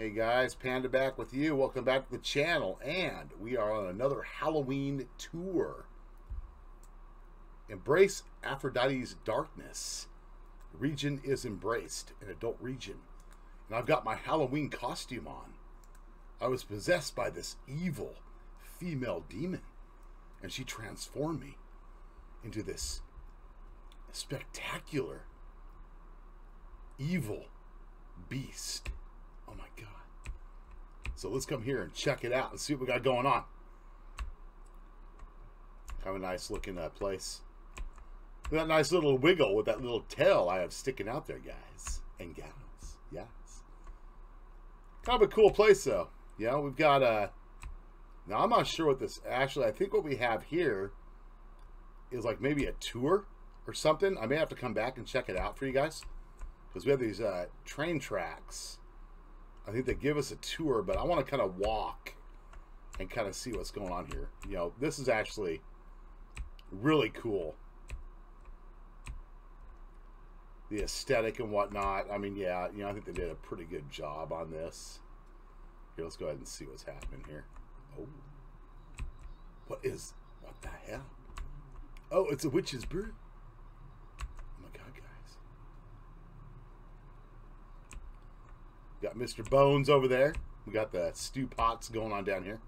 Hey guys, Panda back with you. Welcome back to the channel. And we are on another Halloween tour. Embrace Aphrodite's darkness. Region is embraced, an adult region. And I've got my Halloween costume on. I was possessed by this evil female demon. And she transformed me into this spectacular, evil beast. Oh my God. So let's come here and check it out and see what we got going on. Have a nice looking uh, place. That nice little wiggle with that little tail I have sticking out there, guys and gals. Yes. Kind of a cool place, though. Yeah, we've got a. Uh, now, I'm not sure what this. Actually, I think what we have here is like maybe a tour or something. I may have to come back and check it out for you guys because we have these uh, train tracks. I think they give us a tour, but I want to kind of walk and kind of see what's going on here. You know, this is actually really cool. The aesthetic and whatnot. I mean, yeah, you know, I think they did a pretty good job on this. Here, let's go ahead and see what's happening here. Oh. What is, what the hell? Oh, it's a witch's brew. Got Mr. Bones over there. We got the stew pots going on down here.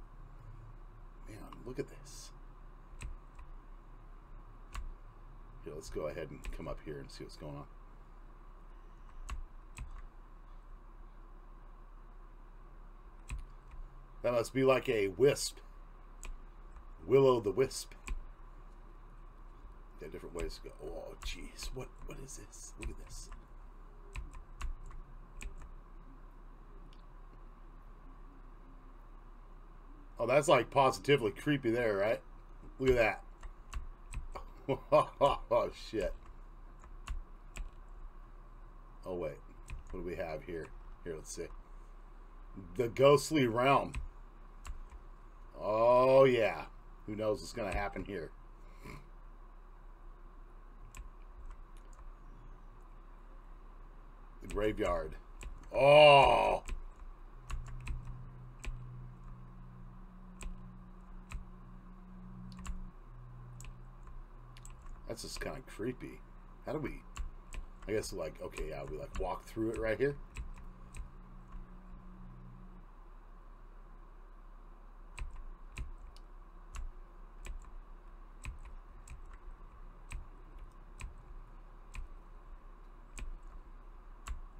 Man, look at this. Here, let's go ahead and come up here and see what's going on. That must be like a wisp. Willow the wisp. There different ways to go. Oh, jeez. What, what is this? Look at this. Oh, that's like positively creepy there, right? Look at that. oh, shit. Oh, wait. What do we have here? Here, let's see. The Ghostly Realm. Oh, yeah. Who knows what's going to happen here? The Graveyard. Oh! That's just kind of creepy. How do we... I guess, like, okay, yeah, we, like, walk through it right here.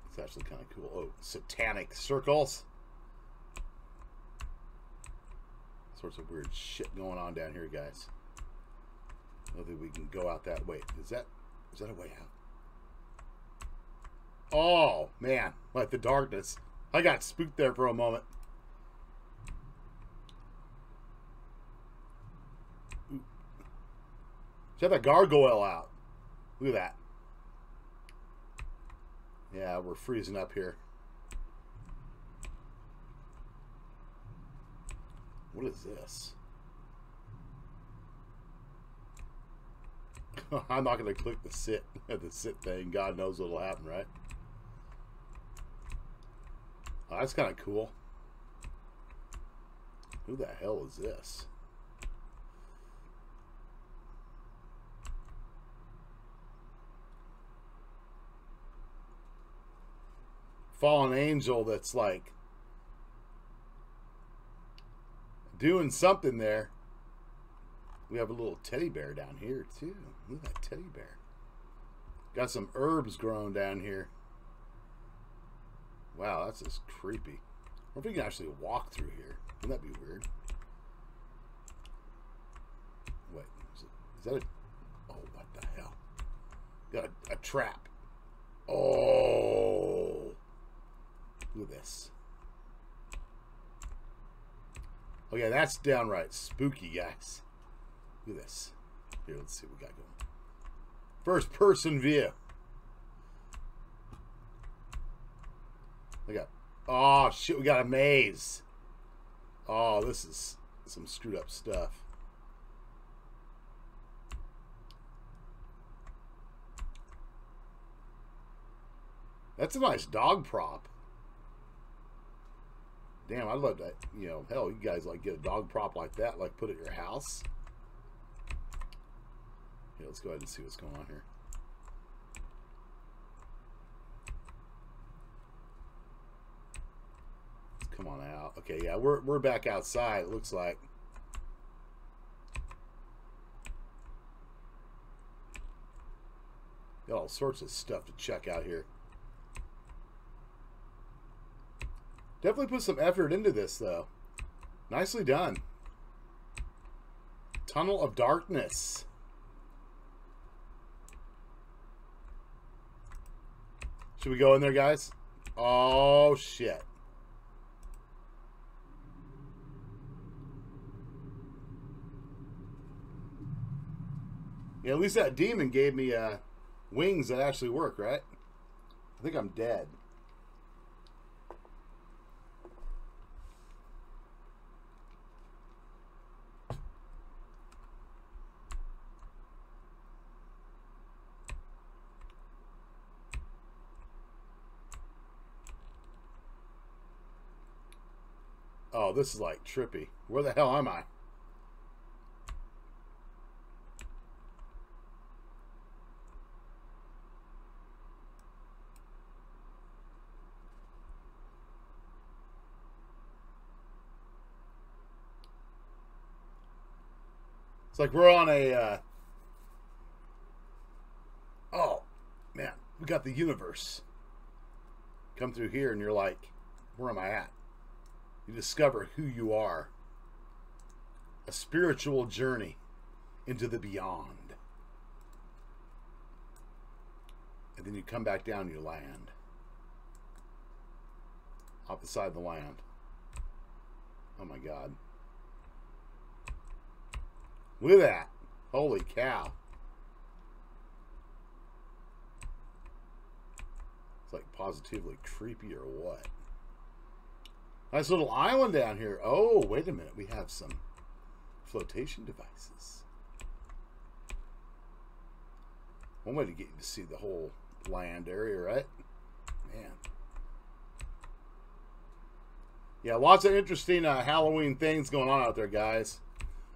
It's actually kind of cool. Oh, satanic circles. Sorts of weird shit going on down here, guys. Oh, I think we can go out that way. Is that is that a way out? Oh man, like the darkness. I got spooked there for a moment. Check that gargoyle out. Look at that. Yeah, we're freezing up here. What is this? I'm not going to click the sit the sit thing. God knows what'll happen, right? Oh, that's kind of cool. Who the hell is this? Fallen angel that's like doing something there. We have a little teddy bear down here, too. Look at that teddy bear. Got some herbs growing down here. Wow, that's just creepy. Or if we can actually walk through here. Wouldn't that be weird? Wait, is, it, is that a... Oh, what the hell? Got a, a trap. Oh. Look at this. Oh, yeah, that's downright spooky, guys. Look at this. Here, let's see what we got going. First person view. Look at. Oh, shit, we got a maze. Oh, this is some screwed up stuff. That's a nice dog prop. Damn, I'd love to, you know, hell, you guys like get a dog prop like that, like put it at your house. Yeah, let's go ahead and see what's going on here. Come on out. Okay, yeah, we're we're back outside. It looks like. Got all sorts of stuff to check out here. Definitely put some effort into this, though. Nicely done. Tunnel of Darkness. Should we go in there, guys? Oh, shit. Yeah, at least that demon gave me uh, wings that actually work, right? I think I'm dead. Oh, this is like trippy. Where the hell am I? It's like we're on a. Uh... Oh, man, we got the universe. Come through here, and you're like, where am I at? You discover who you are. A spiritual journey into the beyond. And then you come back down, you land. Off the side of the land. Oh my god. Look at that. Holy cow. It's like positively creepy or what? Nice little island down here. Oh, wait a minute. We have some flotation devices. One way to get you to see the whole land area, right? Man. Yeah, lots of interesting uh, Halloween things going on out there, guys.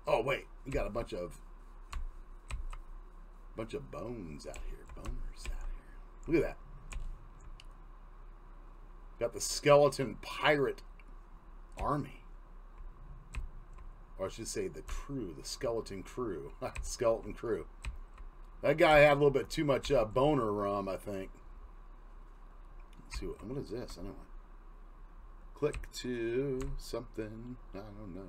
Oh, wait. We got a bunch of bunch of bones out here. Boners out here. Look at that. Got the skeleton pirate army. Or I should say the crew, the skeleton crew. skeleton crew. That guy had a little bit too much uh, boner rum, I think. Let's see, what, what is this? Know. Click to something. I don't know.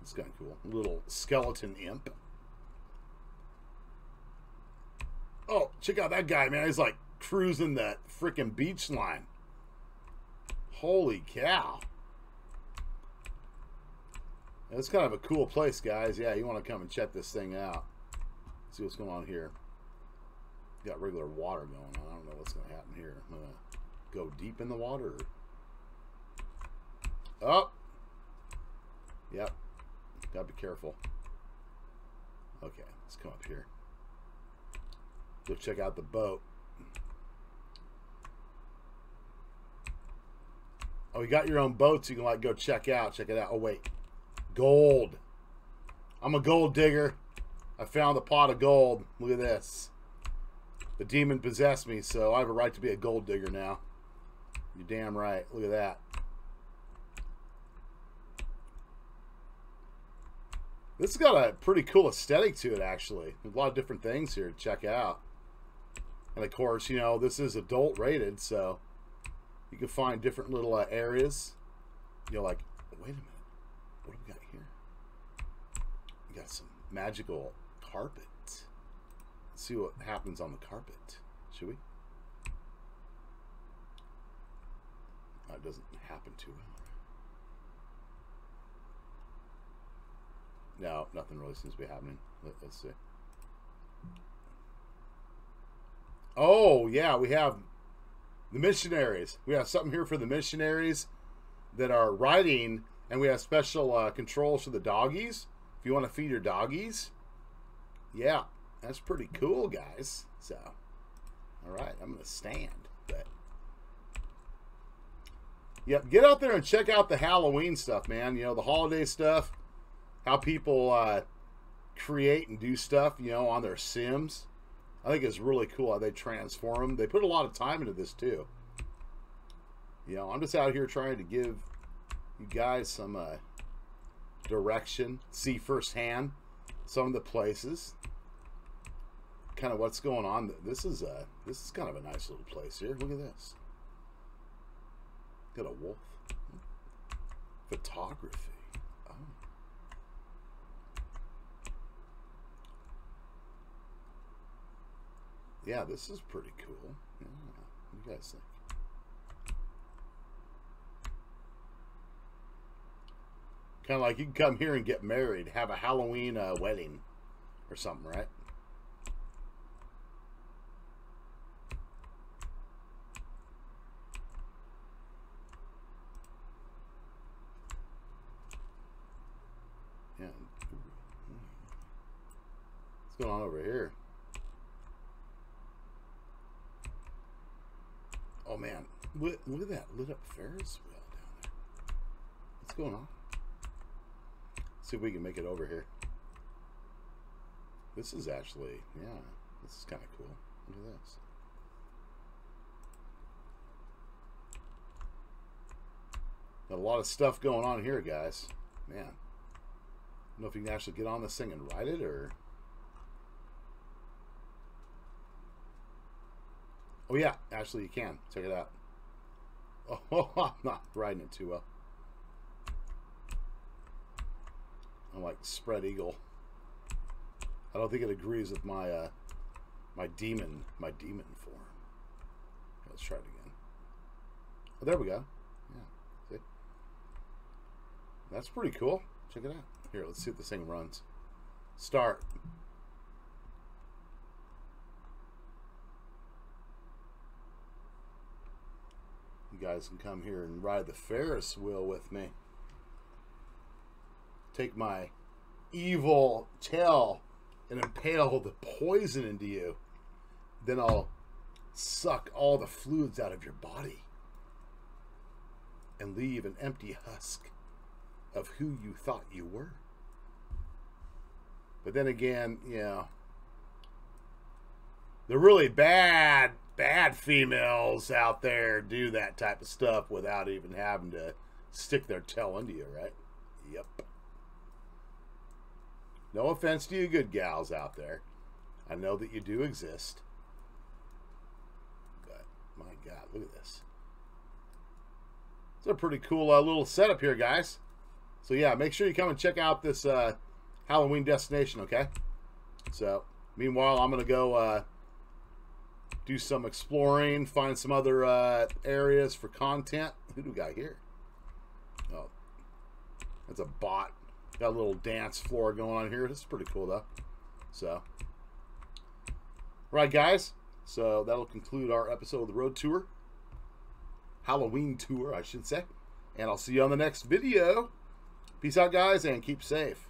It's kind of cool. Little skeleton imp. Oh, check out that guy, man. He's like cruising that freaking beach line. Holy cow. It's kind of a cool place, guys. Yeah, you want to come and check this thing out. See what's going on here. Got regular water going on. I don't know what's going to happen here. I'm going to go deep in the water. Oh. Yep. Gotta be careful. Okay, let's come up here. Go check out the boat. Oh, you got your own boats you can like go check out. Check it out. Oh wait. Gold. I'm a gold digger. I found a pot of gold. Look at this. The demon possessed me, so I have a right to be a gold digger now. You're damn right. Look at that. This has got a pretty cool aesthetic to it, actually. a lot of different things here to check out. And of course, you know, this is adult rated, so you can find different little uh, areas. You're like, wait a minute, what do we got here? We got some magical carpet. Let's see what happens on the carpet. Should we? That doesn't happen too well. No, nothing really seems to be happening. Let, us see. Oh, yeah, we have the missionaries. We have something here for the missionaries that are riding, and we have special uh, controls for the doggies. If you want to feed your doggies, yeah, that's pretty cool, guys. So, all right, I'm gonna stand, but Yep, get out there and check out the Halloween stuff, man. You know, the holiday stuff, how people uh, create and do stuff, you know, on their Sims. I think it's really cool how they transform them. They put a lot of time into this, too. You know, I'm just out here trying to give you guys some uh, direction, see firsthand some of the places, kind of what's going on. This is a this is kind of a nice little place here. Look at this. Got a wolf. Photography. Oh. Yeah, this is pretty cool. Yeah. What do you guys think? Kind of like you can come here and get married, have a Halloween uh, wedding or something, right? Yeah. What's going on over here? Oh man, look, look at that lit up Ferris wheel down there. What's going on? Let's see if we can make it over here. This is actually, yeah, this is kind of cool. Look at this. Got a lot of stuff going on here, guys. Man. I don't know if you can actually get on this thing and ride it, or... Oh, yeah. Actually, you can. Check it out. Oh, I'm not riding it too well. I'm like spread eagle. I don't think it agrees with my uh, my demon my demon form. Let's try it again. Oh, there we go. Yeah, see, that's pretty cool. Check it out. Here, let's see if this thing runs. Start. Guys can come here and ride the Ferris wheel with me. Take my evil tail and impale the poison into you, then I'll suck all the fluids out of your body and leave an empty husk of who you thought you were. But then again, you know, the really bad, bad females out there do that type of stuff without even having to stick their tail into you, right? Yep. No offense to you good gals out there. I know that you do exist. But, my God, look at this. It's a pretty cool uh, little setup here, guys. So, yeah, make sure you come and check out this uh, Halloween destination, okay? So, meanwhile, I'm going to go uh, do some exploring, find some other uh, areas for content. Who do we got here? Oh, that's a bot. Got a little dance floor going on here. This is pretty cool, though. So, right, guys. So that'll conclude our episode of the road tour. Halloween tour, I should say. And I'll see you on the next video. Peace out, guys, and keep safe.